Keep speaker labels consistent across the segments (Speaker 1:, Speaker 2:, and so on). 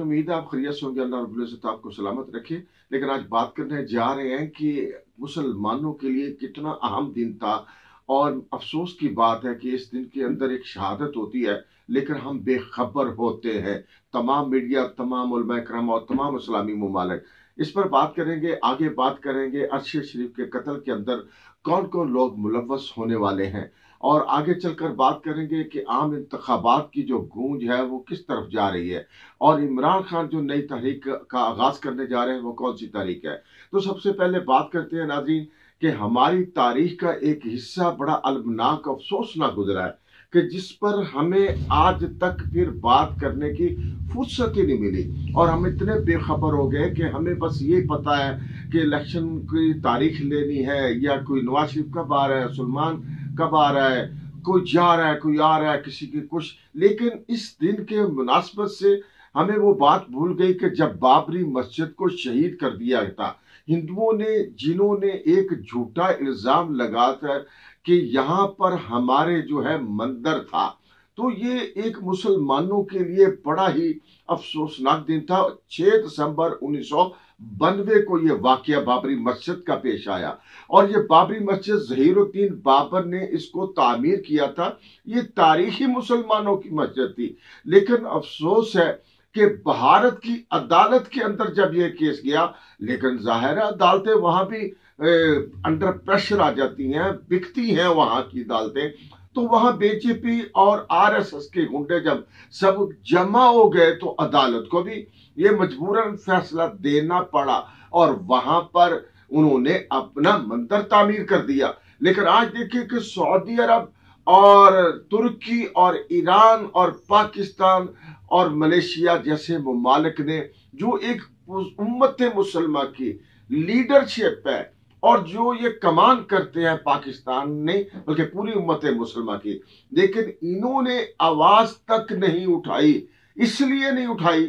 Speaker 1: उम्मीद आप खैरियत से होंगे आपको सलामत रखे। लेकिन आज बात करने जा रहे हैं कि मुसलमानों के लिए कितना अहम दिन था। और अफसोस की बात है कि इस दिन के अंदर एक शहादत होती है, लेकिन हम बेखबर होते हैं। तमाम मीडिया, तमाम और तमाम इस्लामी ममालिक। इस पर बात करेंगे, आगे बात करेंगे अरशद शरीफ के कत्ल के अंदर कौन कौन लोग मुलवस होने वाले हैं। और आगे चलकर बात करेंगे कि आम इंतबात की जो गूंज है, वो किस तरफ़ जा रही है। और इमरान खान जो नई तहरीक का आगाज़ करने जा रहे हैं, वो कौन सी तारीख है? तो सबसे पहले बात करते हैं नाजीन कि हमारी तारीख का एक हिस्सा बड़ा अलमनाक, अफसोसनाक गुजरा है। कि जिस पर हमें आज तक फिर बात करने की फुर्सत ही नहीं मिली। और हम इतने बेखबर हो गए कि हमें बस ये पता है कि इलेक्शन की तारीख लेनी है या कोई नवाज़ शरीफ कब आ रहा है, सलमान कब आ रहा है, कोई जा रहा है, कोई आ रहा है, किसी की कुछ। लेकिन इस दिन के मुनासबत से हमें वो बात भूल गई कि जब बाबरी मस्जिद को शहीद कर दिया था हिंदुओं ने जिन्होंने एक झूठा इल्ज़ाम लगाकर कि यहाँ पर हमारे जो है मंदिर था। तो ये एक मुसलमानों के लिए बड़ा ही अफसोसनाक दिन था। 6 दिसंबर उन्नीस बनवे को ये वाक्य बाबरी मस्जिद का पेश आया और ये बाबरी मस्जिद जहीरुद्दीन बाबर ने इसको तामीर किया था। ये तारीखी मुसलमानों की मस्जिद थी। लेकिन अफसोस है कि भारत की अदालत के अंदर जब यह केस गया, लेकिन ज़ाहिर है अदालतें वहाँ भी अंडर प्रेशर आ जाती हैं, बिकती हैं वहाँ की अदालतें। तो वहाँ बीजेपी और आरएसएस के गुंडे जब सब जमा हो गए तो अदालत को भी ये मजबूरन फैसला देना पड़ा और वहाँ पर उन्होंने अपना मंदिर तामीर कर दिया। लेकिन आज देखिए कि सऊदी अरब और तुर्की और ईरान और पाकिस्तान और मलेशिया जैसे ममालिक ने जो एक उम्मत मुसलमान की लीडरशिप है, और जो ये कमान करते हैं पाकिस्तान नहीं बल्कि पूरी उम्मत मुसलमान की। लेकिन इन्होंने आवाज़ तक नहीं उठाई, इसलिए नहीं उठाई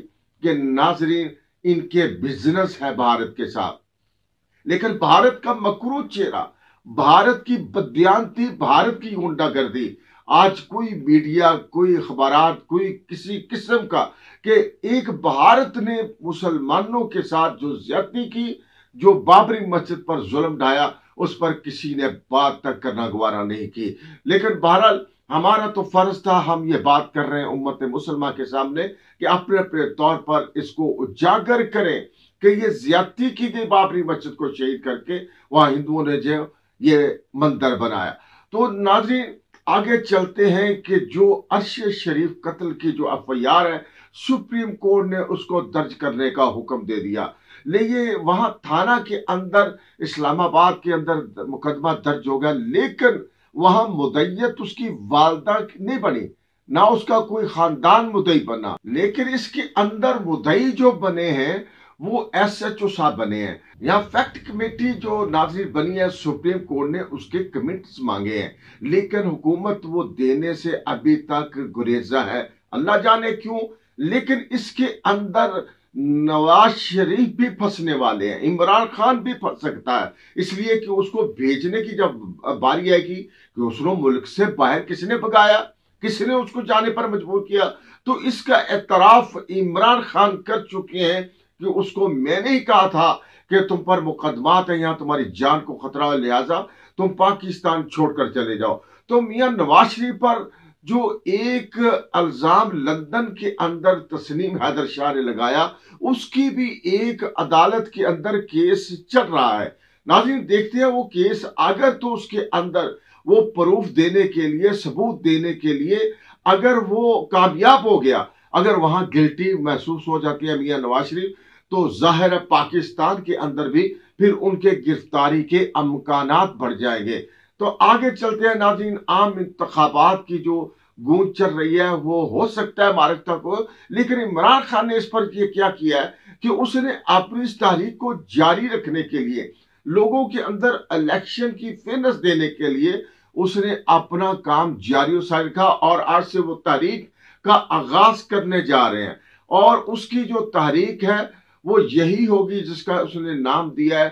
Speaker 1: कि नाजरीन, इनके बिज़नेस है भारत के साथ। लेकिन भारत का मकरू चेहरा, भारत की बदयांती भारत की गुंडागर्दी आज कोई मीडिया, कोई अखबार कोई किसी किस्म का कि एक भारत ने मुसलमानों के साथ जो ज़्यादा की, जो बाबरी मस्जिद पर जुल्म ढाया, उस पर किसी ने बात तक करना गवारा नहीं की। लेकिन बहरहाल, हमारा तो फ़र्ज़ था, हम ये बात कर रहे हैं उम्मत मुसलमान के सामने कि अपने अपने तौर पर इसको उजागर करें कि ये ज्यादती की गई बाबरी मस्जिद को शहीद करके वहाँ हिंदुओं ने जो ये मंदिर बनाया। तो नाजरीन आगे चलते हैं कि जो अरशद शरीफ कत्ल की जो एफ़ है, सुप्रीम कोर्ट ने उसको दर्ज करने का हुक्म दे दिया। लेकिन वहाँ थाना के अंदर, इस्लामाबाद के अंदर मुकदमा दर्ज हो गया, लेकिन वहाँ मुदैयत उसकी वालदा नहीं बनी, ना उसका कोई खानदान मुदई बना। लेकिन इसके अंदर मुदई जो बने हैं वो एस एच ओ साहब बने हैं। यहाँ फैक्ट कमेटी जो नाजिर बनी है, सुप्रीम कोर्ट ने उसके कमिट्स मांगे हैं। लेकिन हुकूमत वो देने से अभी तक गुरेजा है। अल्लाह जाने क्यों? लेकिन इसके अंदर नवाज़ शरीफ भी फंसने वाले हैं, इमरान खान भी फंस सकता है। इसलिए कि उसको भेजने की जब बारी आएगी कि उसने मुल्क से बाहर किसने भगाया, किसने उसको जाने पर मजबूर किया तो इसका एतराफ इमरान खान कर चुके हैं। कि उसको मैंने ही कहा था कि तुम पर मुकदमात है यहाँ तुम्हारी जान को खतरा है, लिहाजा तुम पाकिस्तान छोड़कर चले जाओ। तो मियाँ नवाज़ शरीफ पर जो एक अल्जाम लंदन के अंदर तस्नीम हैदर शाह ने लगाया, उसकी भी एक अदालत के अंदर केस चल रहा है। नाजिन देखते हैं वो केस अगर तो उसके अंदर वो प्रूफ देने के लिए, सबूत देने के लिए अगर वो कामयाब हो गया, अगर वहाँ गिल्टी महसूस हो जाती है मियाँ नवाज़ शरीफ तो ज़ाहिर पाकिस्तान के अंदर भी फिर उनके गिरफ्तारी के अमकान बढ़ जाएँगे। तो आगे चलते हैं नाजीन आम इंतबात की जो गूंज चल रही है, वो हो सकता है महाराष्ट्र को लेकिन इमरान खान ने इस पर ये क्या किया है कि उसने अपनी इस तारीख को जारी रखने के लिए, लोगों के अंदर इलेक्शन की फेनस देने के लिए उसने अपना काम जारी रखा और आज से वो तारीख का आगाज़ करने जा रहे हैं। और उसकी जो तारीख है वो यही होगी जिसका उसने नाम दिया है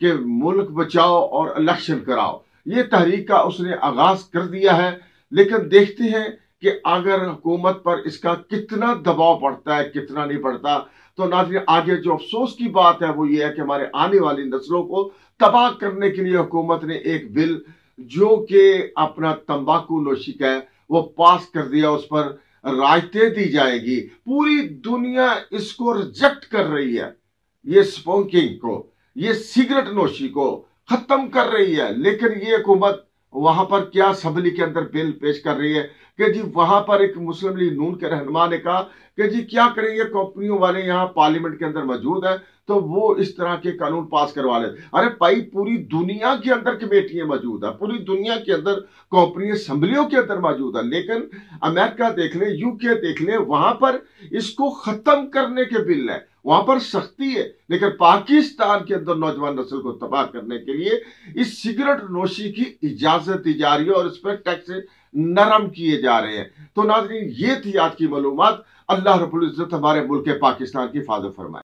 Speaker 1: कि मुल्क बचाओ और इलेक्शन कराओ। ये तहरीक का उसने आगाज़ कर दिया है। लेकिन देखते हैं कि अगर हुकूमत पर इसका कितना दबाव पड़ता है, कितना नहीं पड़ता तो नाजरीन, आगे जो अफसोस की बात है, वो ये है कि हमारे आने वाली नस्लों को तबाह करने के लिए हुकूमत ने एक बिल जो कि अपना तंबाकू नोशी का है, वो पास कर दिया उस पर। रायतें दी जाएगी। पूरी दुनिया इसको रिजेक्ट कर रही है। ये स्मोकिंग को, ये सिगरेट नोशी को खत्म कर रही है। लेकिन ये हुकूमत वहाँ पर क्या सबली के अंदर बिल पेश कर रही है? कि जी वहाँ पर एक मुस्लिम लीग नून के रहनमा ने कहा कि जी क्या करेंगे? कंपनियों वाले यहाँ पार्लियामेंट के अंदर मौजूद है तो वो इस तरह के कानून पास करवा ले। अरे भाई, पूरी दुनिया के अंदर कमेटियाँ मौजूद है, पूरी दुनिया के अंदर कंपनी असम्बलियों के अंदर मौजूद है। लेकिन अमेरिका देख ले, यूके देख ले, वहाँ पर इसको खत्म करने के बिल है। वहाँ पर सख्ती है, लेकिन पाकिस्तान के अंदर नौजवान नस्ल को तबाह करने के लिए इस सिगरेट नोशी की इजाज़त दी जा रही है और इस पर टैक्स नरम किए जा रहे हैं। तो नाजरीन, ये थी आज की मालूम अल्लाह रबुल्ज़त हमारे मुल्क पाकिस्तान की फादर फरमाए।